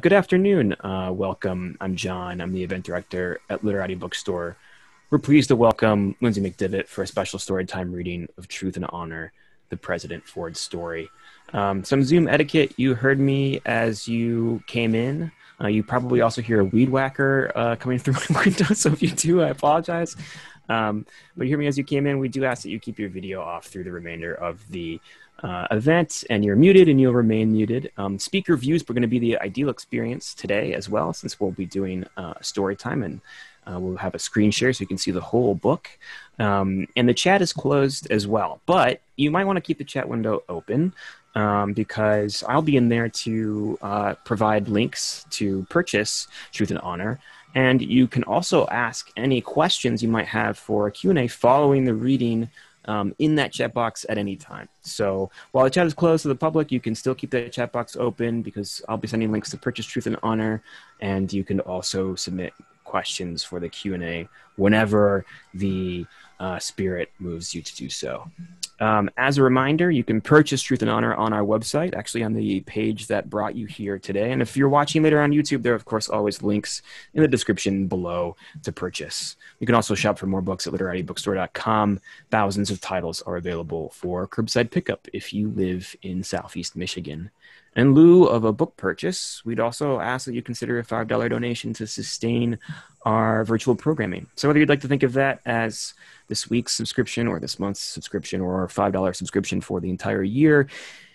Good afternoon. Uh, welcome. I'm John. I'm the event director at Literati Bookstore. We're pleased to welcome Lindsey McDivitt for a special story time reading of Truth and Honor, the President Ford story. Um, some Zoom etiquette. You heard me as you came in. Uh, you probably also hear a weed whacker uh, coming through my window. So if you do, I apologize. Um, but you hear me as you came in. We do ask that you keep your video off through the remainder of the uh, event and you're muted and you'll remain muted. Um, speaker views are going to be the ideal experience today as well, since we'll be doing uh, story time and uh, we'll have a screen share so you can see the whole book. Um, and the chat is closed as well, but you might want to keep the chat window open um, because I'll be in there to uh, provide links to purchase Truth and Honor. And you can also ask any questions you might have for a Q&A following the reading um, in that chat box at any time. So while the chat is closed to the public, you can still keep that chat box open because I'll be sending links to purchase truth and honor, and you can also submit questions for the Q and A whenever the uh, spirit moves you to do so. Um, as a reminder, you can purchase Truth and Honor on our website, actually on the page that brought you here today. And if you're watching later on YouTube, there are, of course, always links in the description below to purchase. You can also shop for more books at literatibookstore.com. Thousands of titles are available for curbside pickup if you live in Southeast Michigan. In lieu of a book purchase, we'd also ask that you consider a $5 donation to sustain our virtual programming. So, whether you'd like to think of that as this week's subscription or this month's subscription or $5 subscription for the entire year,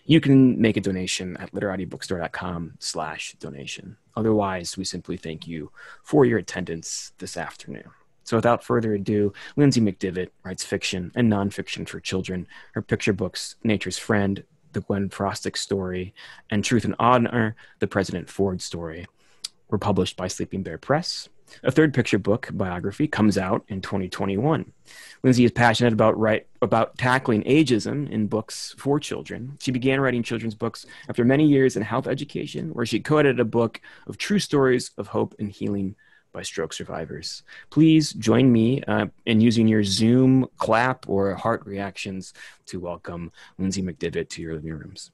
you can make a donation at literatibookstore.com slash donation. Otherwise, we simply thank you for your attendance this afternoon. So without further ado, Lindsey McDivitt writes fiction and nonfiction for children. Her picture books, Nature's Friend, the Gwen Frostic story, and Truth and Honor, the President Ford story, were published by Sleeping Bear Press. A third picture book biography comes out in 2021. Lindsey is passionate about write, about tackling ageism in books for children. She began writing children's books after many years in health education, where she co-edited a book of true stories of hope and healing by stroke survivors. Please join me uh, in using your Zoom clap or heart reactions to welcome Lindsey McDivitt to your living rooms.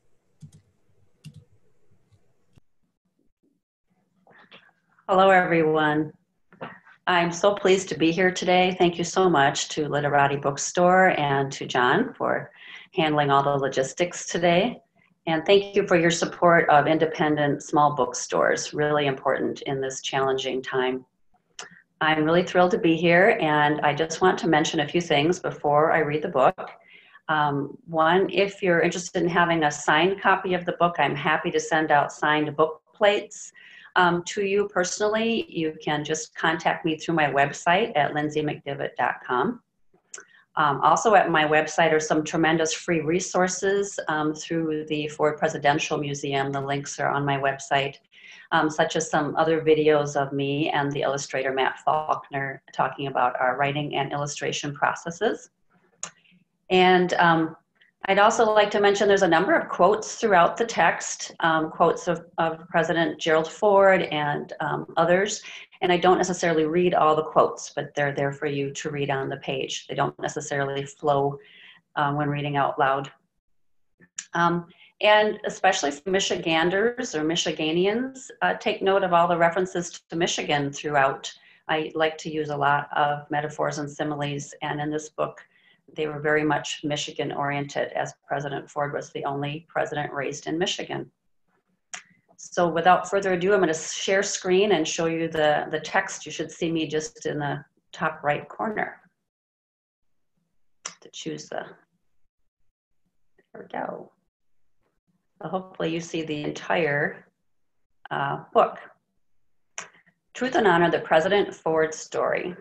Hello, everyone. I'm so pleased to be here today. Thank you so much to Literati Bookstore and to John for handling all the logistics today. And thank you for your support of independent small bookstores, really important in this challenging time. I'm really thrilled to be here, and I just want to mention a few things before I read the book. Um, one, if you're interested in having a signed copy of the book, I'm happy to send out signed book plates um, to you personally. You can just contact me through my website at lindseymcdivitt.com. Um, also at my website are some tremendous free resources um, through the Ford Presidential Museum. The links are on my website um, such as some other videos of me and the illustrator Matt Faulkner talking about our writing and illustration processes. And um, I'd also like to mention there's a number of quotes throughout the text, um, quotes of, of, President Gerald Ford and um, others. And I don't necessarily read all the quotes, but they're there for you to read on the page. They don't necessarily flow um, when reading out loud. And especially Michiganders or Michiganians, uh, take note of all the references to Michigan throughout. I like to use a lot of metaphors and similes, and in this book, they were very much Michigan oriented, as President Ford was the only president raised in Michigan. So without further ado, I'm going to share screen and show you the, the text. You should see me just in the top right corner to choose the, there we go hopefully you see the entire uh, book. Truth and Honor, the President Ford Story.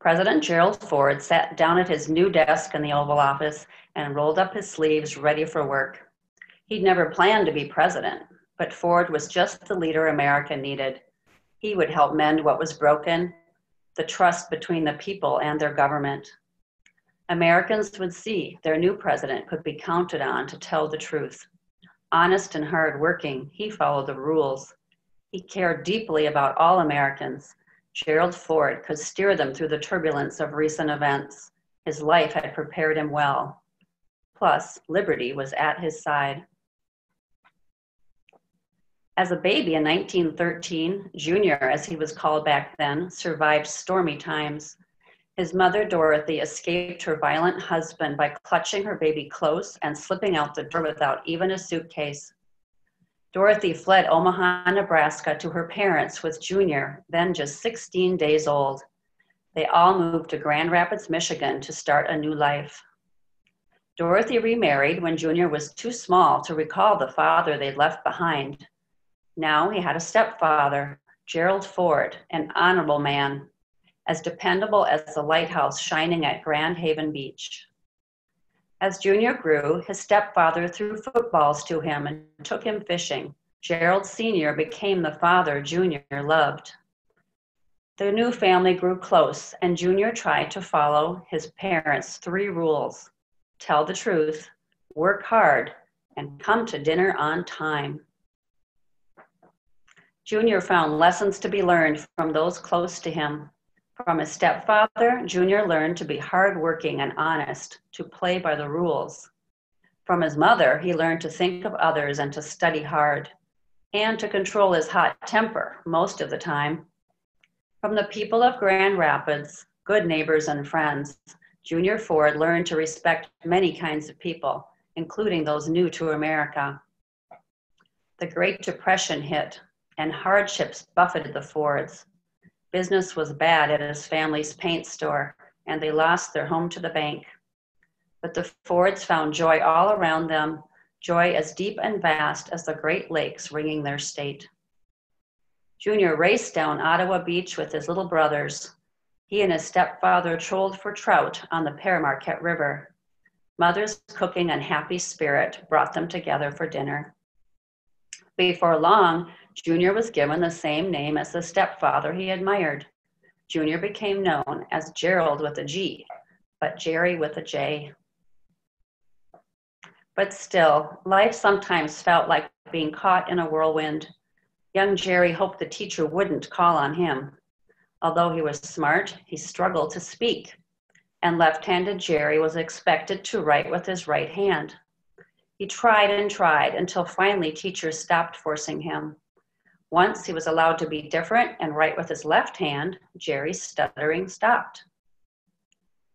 President Gerald Ford sat down at his new desk in the Oval Office and rolled up his sleeves ready for work. He'd never planned to be president, but Ford was just the leader America needed. He would help mend what was broken, the trust between the people and their government. Americans would see their new president could be counted on to tell the truth. Honest and hardworking, he followed the rules. He cared deeply about all Americans. Gerald Ford could steer them through the turbulence of recent events. His life had prepared him well. Plus, liberty was at his side. As a baby in 1913, Junior, as he was called back then, survived stormy times. His mother, Dorothy, escaped her violent husband by clutching her baby close and slipping out the door without even a suitcase. Dorothy fled Omaha, Nebraska to her parents with Junior, then just 16 days old. They all moved to Grand Rapids, Michigan to start a new life. Dorothy remarried when Junior was too small to recall the father they'd left behind. Now he had a stepfather, Gerald Ford, an honorable man, as dependable as the lighthouse shining at Grand Haven Beach. As Junior grew, his stepfather threw footballs to him and took him fishing. Gerald Sr. became the father Junior loved. The new family grew close, and Junior tried to follow his parents' three rules tell the truth, work hard, and come to dinner on time. Junior found lessons to be learned from those close to him. From his stepfather, Junior learned to be hardworking and honest, to play by the rules. From his mother, he learned to think of others and to study hard, and to control his hot temper most of the time. From the people of Grand Rapids, good neighbors and friends, Junior Ford learned to respect many kinds of people, including those new to America. The Great Depression hit, and hardships buffeted the Fords. Business was bad at his family's paint store, and they lost their home to the bank. But the Fords found joy all around them, joy as deep and vast as the Great Lakes ringing their state. Junior raced down Ottawa Beach with his little brothers. He and his stepfather trolled for trout on the Pere Marquette River. Mother's cooking and happy spirit brought them together for dinner. Before long, Junior was given the same name as the stepfather he admired. Junior became known as Gerald with a G, but Jerry with a J. But still, life sometimes felt like being caught in a whirlwind. Young Jerry hoped the teacher wouldn't call on him. Although he was smart, he struggled to speak, and left handed Jerry was expected to write with his right hand. He tried and tried until finally teachers stopped forcing him. Once he was allowed to be different and write with his left hand, Jerry's stuttering stopped.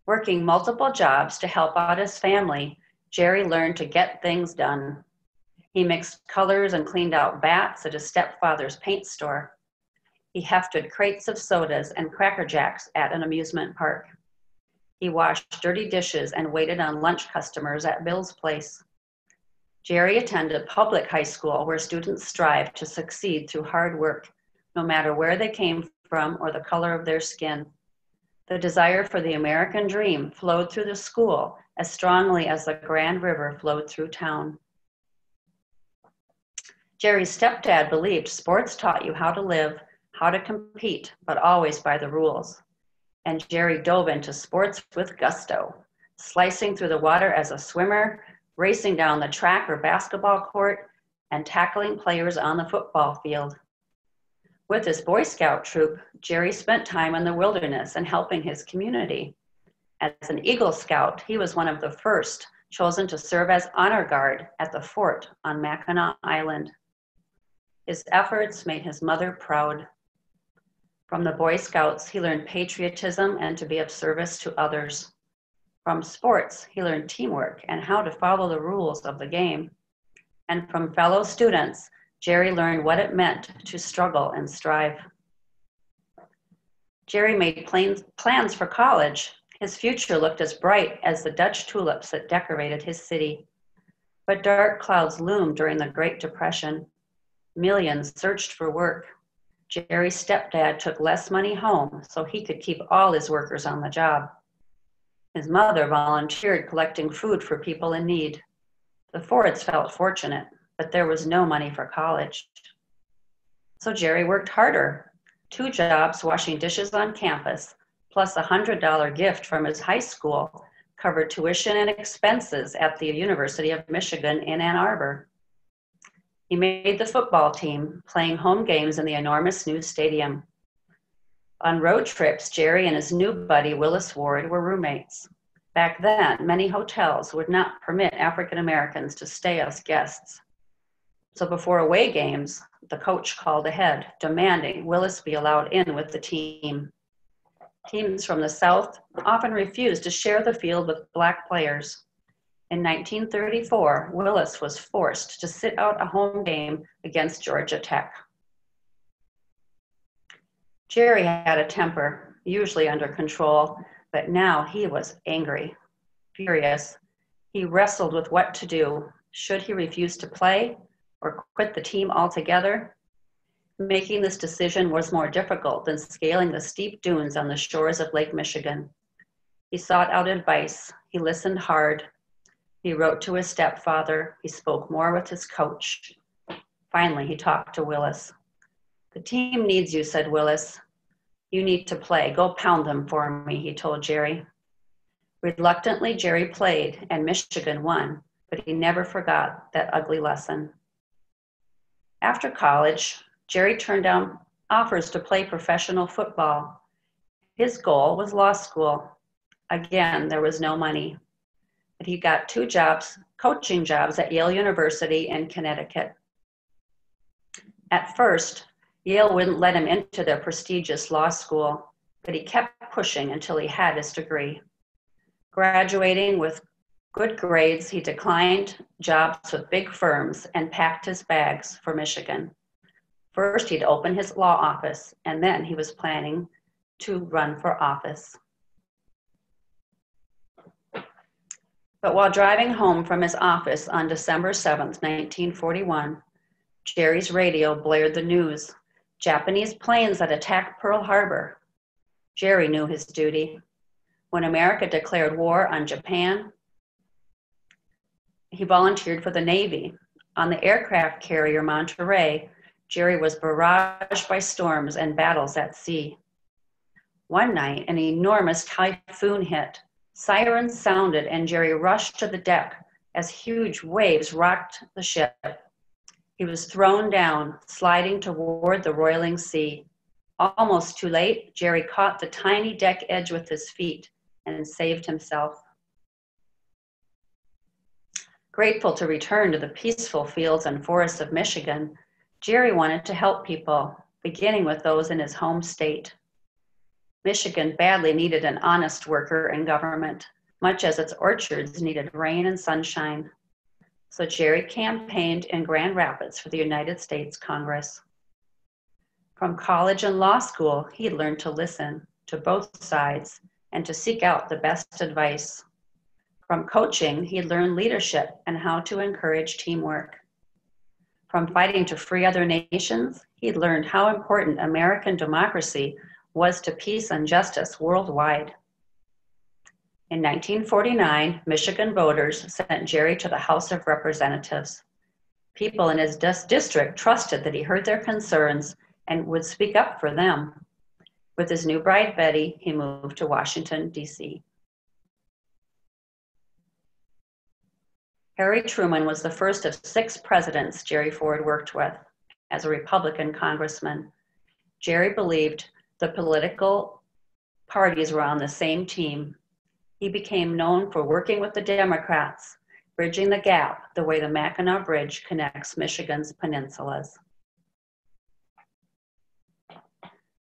Working multiple jobs to help out his family, Jerry learned to get things done. He mixed colors and cleaned out bats at his stepfather's paint store. He hefted crates of sodas and Cracker Jacks at an amusement park. He washed dirty dishes and waited on lunch customers at Bill's place. Jerry attended public high school where students strive to succeed through hard work, no matter where they came from or the color of their skin. The desire for the American dream flowed through the school as strongly as the Grand River flowed through town. Jerry's stepdad believed sports taught you how to live, how to compete, but always by the rules. And Jerry dove into sports with gusto, slicing through the water as a swimmer, racing down the track or basketball court, and tackling players on the football field. With his Boy Scout troop, Jerry spent time in the wilderness and helping his community. As an Eagle Scout, he was one of the first chosen to serve as honor guard at the fort on Mackinac Island. His efforts made his mother proud. From the Boy Scouts, he learned patriotism and to be of service to others. From sports, he learned teamwork and how to follow the rules of the game. And from fellow students, Jerry learned what it meant to struggle and strive. Jerry made plans for college. His future looked as bright as the Dutch tulips that decorated his city. But dark clouds loomed during the Great Depression. Millions searched for work. Jerry's stepdad took less money home so he could keep all his workers on the job. His mother volunteered collecting food for people in need. The Fords felt fortunate, but there was no money for college. So Jerry worked harder two jobs washing dishes on campus, plus a $100 gift from his high school covered tuition and expenses at the University of Michigan in Ann Arbor. He made the football team, playing home games in the enormous new stadium. On road trips, Jerry and his new buddy Willis Ward were roommates. Back then, many hotels would not permit African Americans to stay as guests. So before away games, the coach called ahead, demanding Willis be allowed in with the team. Teams from the South often refused to share the field with black players. In 1934, Willis was forced to sit out a home game against Georgia Tech. Jerry had a temper, usually under control, but now he was angry, furious. He wrestled with what to do. Should he refuse to play or quit the team altogether? Making this decision was more difficult than scaling the steep dunes on the shores of Lake Michigan. He sought out advice. He listened hard. He wrote to his stepfather. He spoke more with his coach. Finally, he talked to Willis. The team needs you, said Willis. You need to play. Go pound them for me, he told Jerry. Reluctantly, Jerry played, and Michigan won, but he never forgot that ugly lesson. After college, Jerry turned down offers to play professional football. His goal was law school. Again, there was no money. But he got two jobs, coaching jobs at Yale University in Connecticut. At first, Yale wouldn't let him into their prestigious law school, but he kept pushing until he had his degree. Graduating with good grades, he declined jobs with big firms and packed his bags for Michigan. First, he'd open his law office, and then he was planning to run for office. But while driving home from his office on December 7, 1941, Jerry's radio blared the news Japanese planes that attacked Pearl Harbor. Jerry knew his duty. When America declared war on Japan, he volunteered for the Navy. On the aircraft carrier Monterey, Jerry was barraged by storms and battles at sea. One night, an enormous typhoon hit. Sirens sounded, and Jerry rushed to the deck as huge waves rocked the ship. He was thrown down, sliding toward the roiling sea. Almost too late, Jerry caught the tiny deck edge with his feet and saved himself. Grateful to return to the peaceful fields and forests of Michigan, Jerry wanted to help people, beginning with those in his home state. Michigan badly needed an honest worker in government, much as its orchards needed rain and sunshine. So Jerry campaigned in Grand Rapids for the United States Congress. From college and law school, he learned to listen to both sides and to seek out the best advice. From coaching, he learned leadership and how to encourage teamwork. From fighting to free other nations, he learned how important American democracy was to peace and justice worldwide. In 1949, Michigan voters sent Jerry to the House of Representatives. People in his dis- district trusted that he heard their concerns and would speak up for them. With his new bride, Betty, he moved to Washington, D.C. Harry Truman was the first of six presidents Jerry Ford worked with as a Republican congressman. Jerry believed the political parties were on the same team. He became known for working with the Democrats, bridging the gap the way the Mackinac Bridge connects Michigan's peninsulas.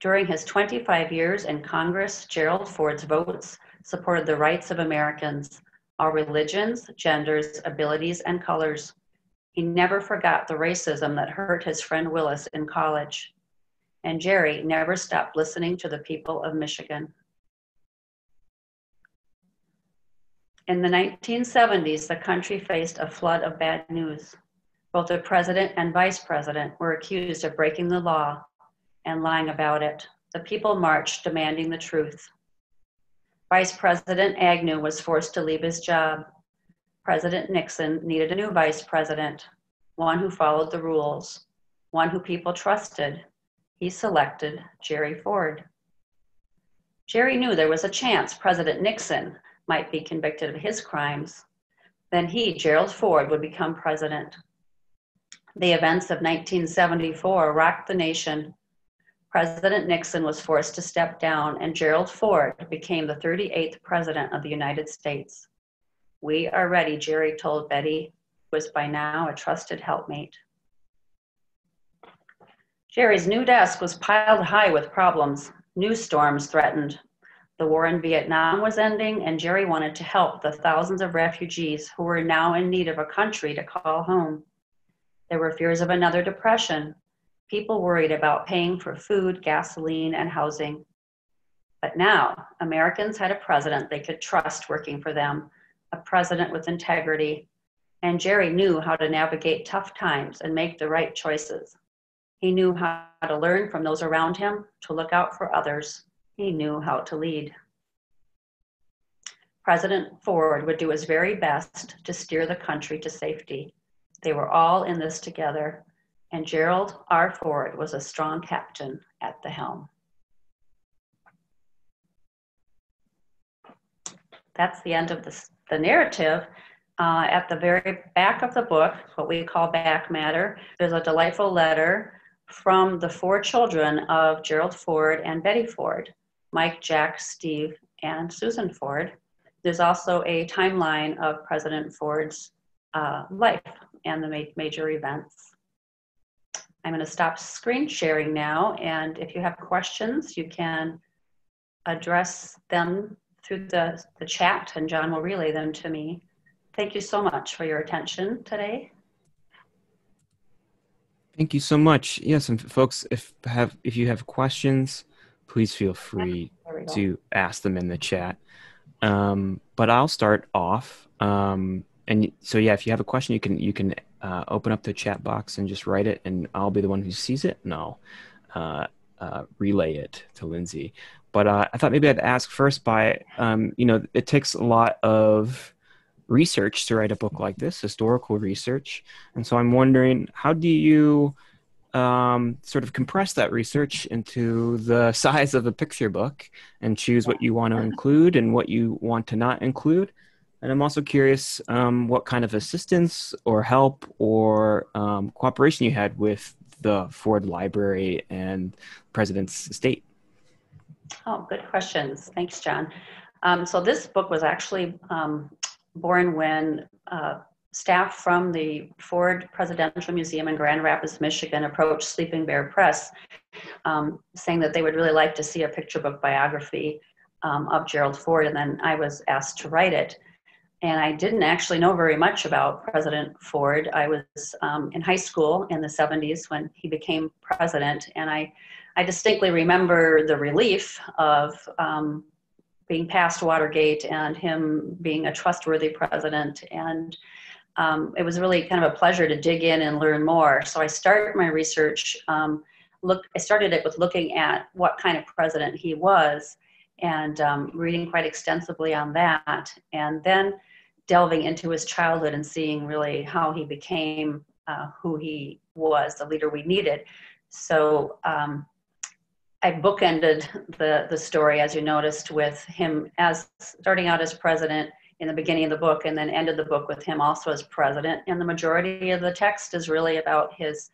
During his 25 years in Congress, Gerald Ford's votes supported the rights of Americans all religions, genders, abilities, and colors. He never forgot the racism that hurt his friend Willis in college. And Jerry never stopped listening to the people of Michigan. In the 1970s, the country faced a flood of bad news. Both the president and vice president were accused of breaking the law and lying about it. The people marched demanding the truth. Vice President Agnew was forced to leave his job. President Nixon needed a new vice president, one who followed the rules, one who people trusted. He selected Jerry Ford. Jerry knew there was a chance President Nixon might be convicted of his crimes. Then he, Gerald Ford, would become president. The events of 1974 rocked the nation President Nixon was forced to step down, and Gerald Ford became the 38th President of the United States. We are ready, Jerry told Betty, who was by now a trusted helpmate. Jerry's new desk was piled high with problems. New storms threatened. The war in Vietnam was ending, and Jerry wanted to help the thousands of refugees who were now in need of a country to call home. There were fears of another depression. People worried about paying for food, gasoline, and housing. But now, Americans had a president they could trust working for them, a president with integrity. And Jerry knew how to navigate tough times and make the right choices. He knew how to learn from those around him, to look out for others. He knew how to lead. President Ford would do his very best to steer the country to safety. They were all in this together, and Gerald R. Ford was a strong captain at the helm. That's the end of the, the narrative. Uh, at the very back of the book, what we call back matter, there's a delightful letter from the four children of Gerald Ford and Betty Ford Mike, Jack, Steve, and Susan Ford. There's also a timeline of President Ford's uh, life and the ma- major events. I'm going to stop screen sharing now, and if you have questions, you can address them through the, the chat, and John will relay them to me. Thank you so much for your attention today. Thank you so much. Yes, and folks, if have if you have questions, please feel free to ask them in the chat. Um, but I'll start off. Um, and so yeah, if you have a question, you can you can uh, open up the chat box and just write it, and I'll be the one who sees it, and I'll uh, uh, relay it to Lindsey. But uh, I thought maybe I'd ask first by um, you know it takes a lot of research to write a book like this, historical research. And so I'm wondering, how do you um, sort of compress that research into the size of a picture book and choose what you want to include and what you want to not include? And I'm also curious um, what kind of assistance or help or um, cooperation you had with the Ford Library and President's Estate. Oh, good questions. Thanks, John. Um, so this book was actually um, born when uh, staff from the Ford Presidential Museum in Grand Rapids, Michigan approached Sleeping Bear Press um, saying that they would really like to see a picture book biography um, of Gerald Ford, and then I was asked to write it. And I didn't actually know very much about President Ford. I was um, in high school in the 70s when he became president, and I, I distinctly remember the relief of um, being past Watergate and him being a trustworthy president. And um, it was really kind of a pleasure to dig in and learn more. So I started my research. Um, look, I started it with looking at what kind of president he was, and um, reading quite extensively on that, and then delving into his childhood and seeing really how he became uh, who he was, the leader we needed. So um, I bookended the, the story, as you noticed, with him as starting out as president in the beginning of the book and then ended the book with him also as president. And the majority of the text is really about his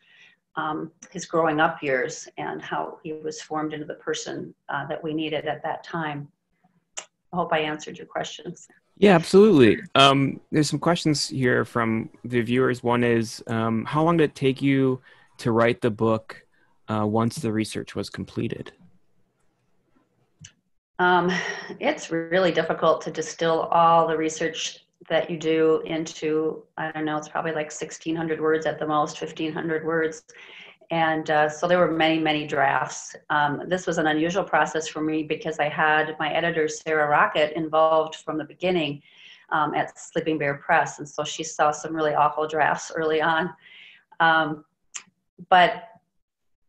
um, his growing up years and how he was formed into the person uh, that we needed at that time. I hope I answered your questions. Yeah, absolutely. Um, there's some questions here from the viewers. One is, um, how long did it take you to write the book uh, once the research was completed? Um, it's really difficult to distill all the research that you do into, I don't know, it's probably like 1,600 words at the most, 1,500 words. And uh, so there were many, many drafts. Um, this was an unusual process for me because I had my editor, Sarah Rockett, involved from the beginning um, at Sleeping Bear Press. And so she saw some really awful drafts early on. Um, but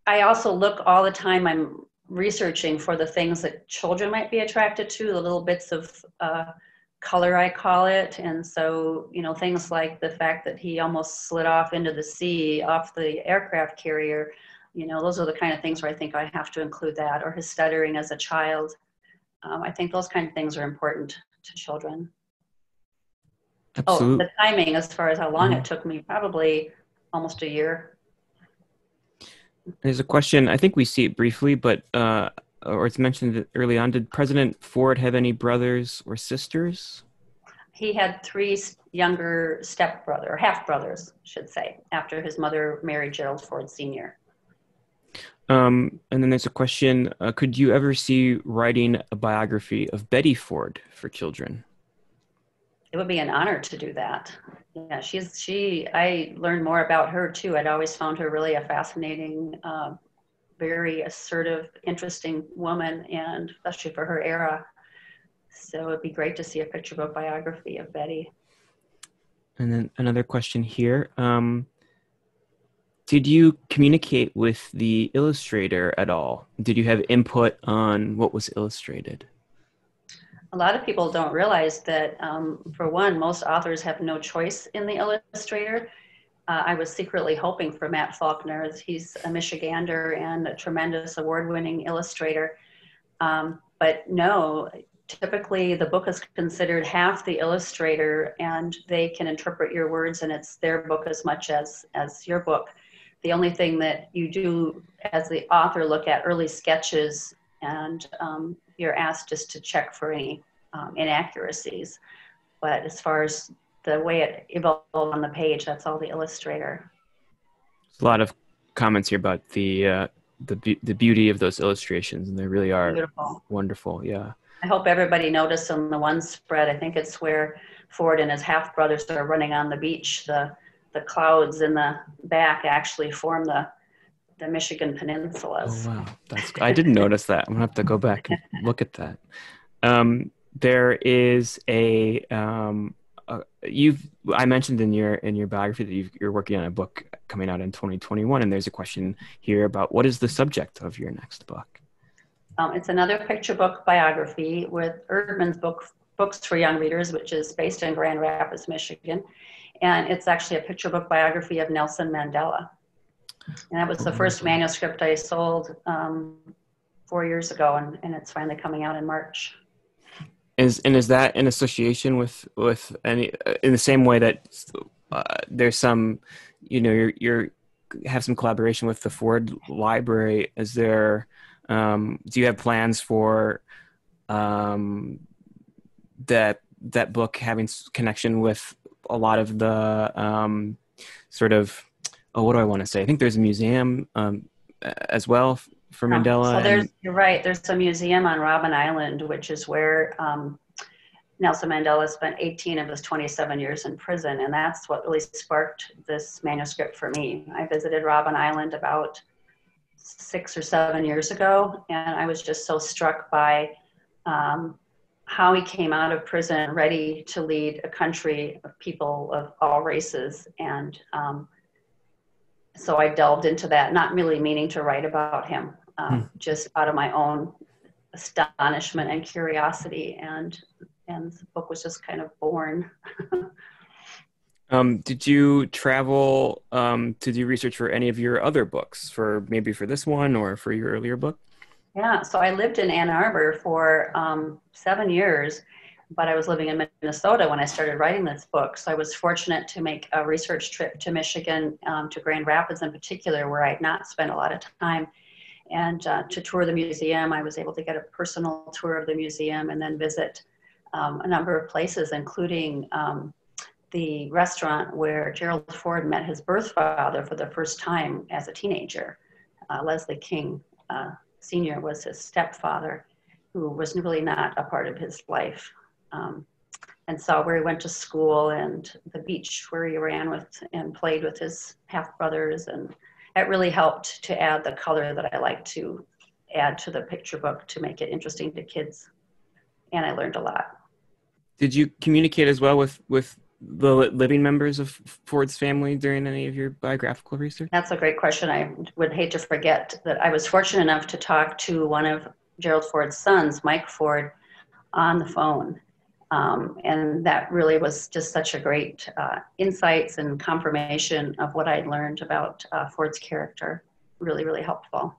I also look all the time, I'm researching for the things that children might be attracted to, the little bits of uh, color, I call it. And so, you know, things like the fact that he almost slid off into the sea off the aircraft carrier, you know, those are the kind of things where I think I have to include that, or his stuttering as a child. Um, I think those kind of things are important to children. Absolutely. Oh, the timing as far as how long mm-hmm. it took me, probably almost a year. There's a question. I think we see it briefly, but uh, or it's mentioned early on. Did President Ford have any brothers or sisters? He had three younger stepbrother, or half brothers, should say, after his mother married Gerald Ford Sr. Um, and then there's a question: uh, Could you ever see writing a biography of Betty Ford for children? It would be an honor to do that. Yeah, she's she. I learned more about her too. I'd always found her really a fascinating, uh, very assertive, interesting woman, and especially for her era. So it'd be great to see a picture book biography of Betty. And then another question here. Um, did you communicate with the illustrator at all? Did you have input on what was illustrated? A lot of people don't realize that, um, for one, most authors have no choice in the illustrator. Uh, I was secretly hoping for Matt Faulkner. He's a Michigander and a tremendous award winning illustrator. Um, but no, typically the book is considered half the illustrator and they can interpret your words and it's their book as much as as your book the only thing that you do as the author look at early sketches and um, you're asked just to check for any um, inaccuracies but as far as the way it evolved on the page that's all the illustrator a lot of comments here about the uh, the, the beauty of those illustrations and they really are Beautiful. wonderful yeah I hope everybody noticed on the one spread, I think it's where Ford and his half brothers are running on the beach. The, the clouds in the back actually form the, the Michigan peninsulas. Oh, wow. That's, I didn't notice that. I'm going to have to go back and look at that. Um, there is a, um, uh, you've I mentioned in your in your biography that you are working on a book coming out in 2021, and there's a question here about what is the subject of your next book. Um, it's another picture book biography with Eerdmans book, Books for Young Readers, which is based in Grand Rapids, Michigan. And it's actually a picture book biography of Nelson Mandela. And that was the first manuscript I sold um, four years ago, and, and it's finally coming out in March. Is and is that in association with with any in the same way that uh, there's some, you know, you're you're have some collaboration with the Ford Library? Is there um, do you have plans for um, that that book having connection with a lot of the um, sort of oh, what do I want to say? I think there's a museum um, as well for Mandela. So there's, and, you're right. There's a museum on Robben Island, which is where um, Nelson Mandela spent 18 of his 27 years in prison, and that's what really sparked this manuscript for me. I visited Robben Island about six or seven years ago, and I was just so struck by um, how he came out of prison ready to lead a country of people of all races. And um, so I delved into that, not really meaning to write about him, um, hmm. just out of my own astonishment and curiosity. And and the book was just kind of born. Um, did you travel um, to do research for any of your other books, for maybe for this one or for your earlier book? Yeah, so I lived in Ann Arbor for um, seven years, but I was living in Minnesota when I started writing this book. So I was fortunate to make a research trip to Michigan, um, to Grand Rapids in particular, where I had not spent a lot of time. And uh, to tour the museum, I was able to get a personal tour of the museum and then visit um, a number of places, including um, the restaurant where Gerald Ford met his birth father for the first time as a teenager. Uh, Leslie King uh, Sr. was his stepfather, who was really not a part of his life. Um, and saw where he went to school and the beach where he ran with and played with his half brothers. And it really helped to add the color that I like to add to the picture book to make it interesting to kids. And I learned a lot. Did you communicate as well with, with the living members of Ford's family during any of your biographical research? That's a great question. I would hate to forget that I was fortunate enough to talk to one of Gerald Ford's sons, Mike Ford, on the phone. Um, and that really was just such a great uh, insights and confirmation of what I'd learned about uh, Ford's character. Really, really helpful.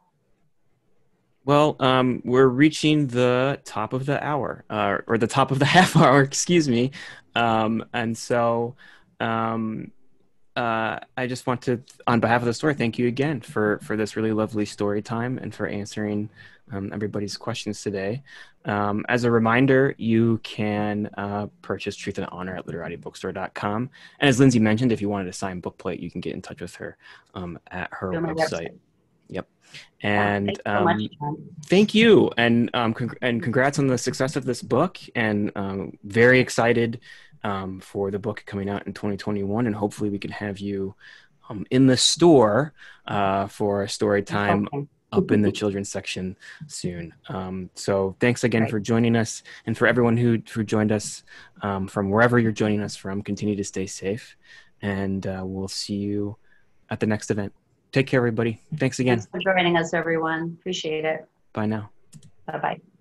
Well, um, we're reaching the top of the hour, uh, or the top of the half hour, excuse me. Um, and so um, uh, I just want to, on behalf of the store, thank you again for, for this really lovely story time and for answering um, everybody's questions today. Um, as a reminder, you can uh, purchase Truth and Honor at literatibookstore.com. And as Lindsey mentioned, if you wanted a signed book plate, you can get in touch with her um, at her website. website Yep. And um, so thank you, and um, cong- and congrats on the success of this book, and um, very excited um, for the book coming out in 2021, and hopefully we can have you um, in the store uh, for a story time Okay. up in the children's section soon. Um, so thanks again Great. for joining us, and for everyone who who joined us um, from wherever you're joining us from. Continue to stay safe, and uh, we'll see you at the next event. Take care, everybody. Thanks again. Thanks for joining us, everyone. Appreciate it. Bye now. Bye bye.